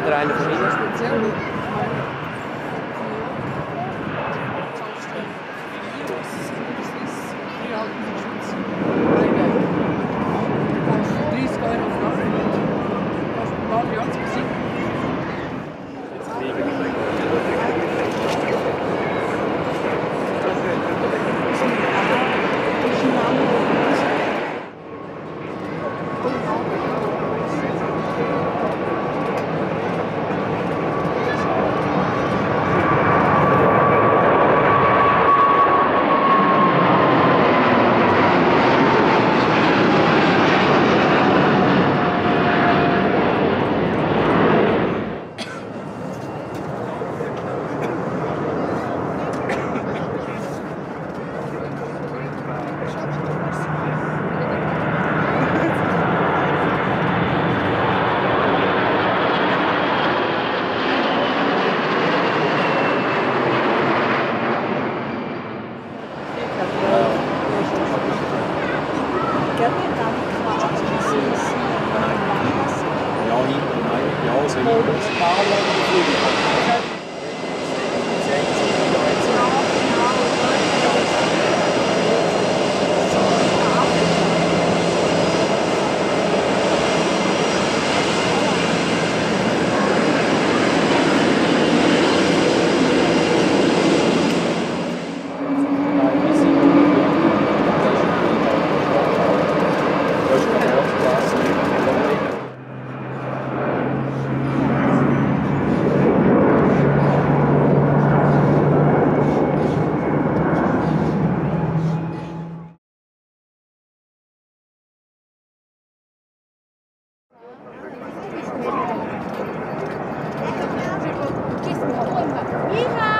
oder einer von ihnen? Modus Fahrlern befriedigt. Kissen holen wir.